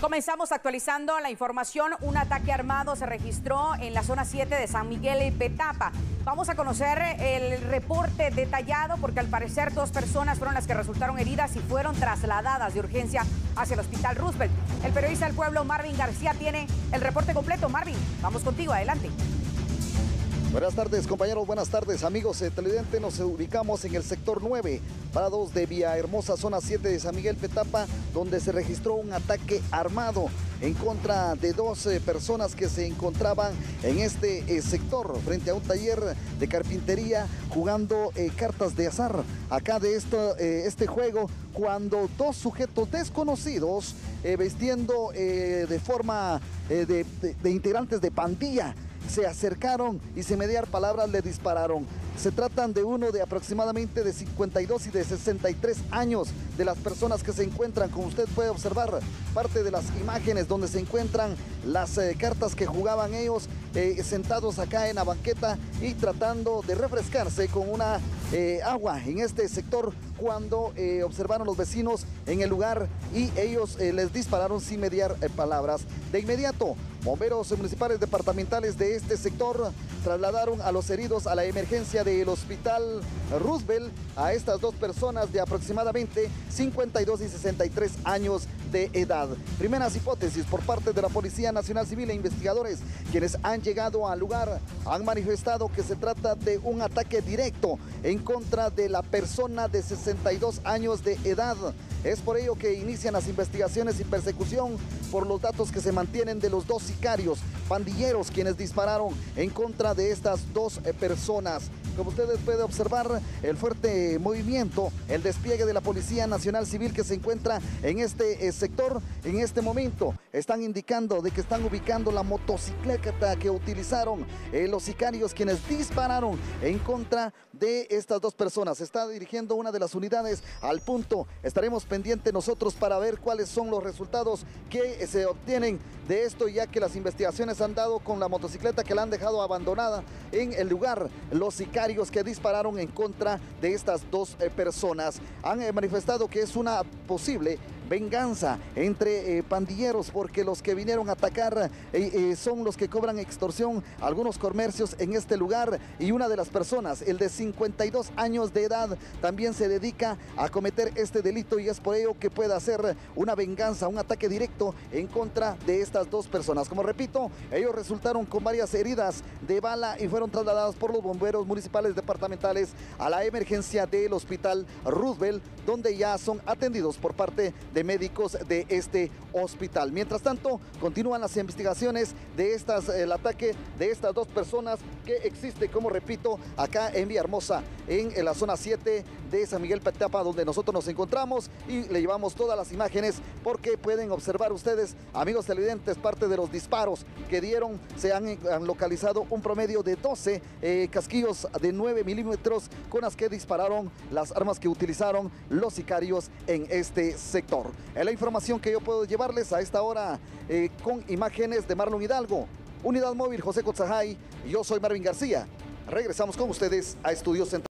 Comenzamos actualizando la información. Un ataque armado se registró en la zona 7 de San Miguel y Petapa. Vamos a conocer el reporte detallado porque al parecer dos personas fueron las que resultaron heridas y fueron trasladadas de urgencia hacia el hospital Roosevelt. El periodista del pueblo Marvin García tiene el reporte completo. Marvin, vamos contigo, adelante. Buenas tardes compañeros, buenas tardes amigos eh, televidentes. Nos ubicamos en el sector 9, parados de Vía Hermosa, zona 7 de San Miguel Petapa, donde se registró un ataque armado en contra de dos eh, personas que se encontraban en este eh, sector frente a un taller de carpintería jugando cartas de azar. Acá de este juego, cuando dos sujetos desconocidos vestiendo de forma de integrantes de pandilla se acercaron y sin mediar palabras le dispararon. Se tratan de uno de aproximadamente de 52 y de 63 años de las personas que se encuentran, como usted puede observar, parte de las imágenes donde se encuentran las eh, cartas que jugaban ellos eh, sentados acá en la banqueta y tratando de refrescarse con una eh, agua en este sector cuando observaron los vecinos en el lugar y ellos les dispararon sin mediar palabras. De inmediato, bomberos municipales departamentales de este sector trasladaron a los heridos a la emergencia del hospital Roosevelt a estas dos personas de aproximadamente 52 y 63 años de edad. Primeras hipótesis por parte de la Policía Nacional Civil e investigadores quienes han llegado al lugar han manifestado que se trata de un ataque directo en contra de la persona de 62 años de edad. Es por ello que inician las investigaciones y persecución por los datos que se mantienen de los dos sicarios, pandilleros quienes dispararon en contra de estas dos eh, personas. Como ustedes pueden observar, el fuerte movimiento, el despliegue de la Policía Nacional Civil que se encuentra en este eh, sector en este momento. Están indicando de que están ubicando la motocicleta que utilizaron eh, los sicarios quienes dispararon en contra de estas dos personas. Se está dirigiendo una de las unidades al punto. Estaremos pendientes nosotros para ver cuáles son los resultados que se obtienen de esto, ya que las investigaciones han dado con la motocicleta que la han dejado abandonada en el lugar. Los sicarios que dispararon en contra de estas dos eh, personas han eh, manifestado que es una posible venganza entre eh, pandilleros porque los que vinieron a atacar eh, eh, son los que cobran extorsión algunos comercios en este lugar y una de las personas, el de 52 años de edad, también se dedica a cometer este delito y es por ello que puede hacer una venganza, un ataque directo en contra de estas dos personas. Como repito, ellos resultaron con varias heridas de bala y fueron trasladados por los bomberos municipales departamentales a la emergencia del hospital Roosevelt, donde ya son atendidos por parte de médicos de este hospital. Mientras tanto, continúan las investigaciones de estas, el ataque de estas dos personas que existe, como repito, acá en Villahermosa, en, la zona 7 de San Miguel Petapa, donde nosotros nos encontramos y le llevamos todas las imágenes porque pueden observar ustedes, amigos televidentes, parte de los disparos que dieron, se han, localizado un promedio de 12 eh, casquillos de 9 milímetros con las que dispararon las armas que utilizaron los sicarios en este sector. Es la información que yo puedo llevarles a esta hora eh, con imágenes de Marlon Hidalgo, Unidad Móvil José Cotzajay yo soy Marvin García. Regresamos con ustedes a Estudios Central.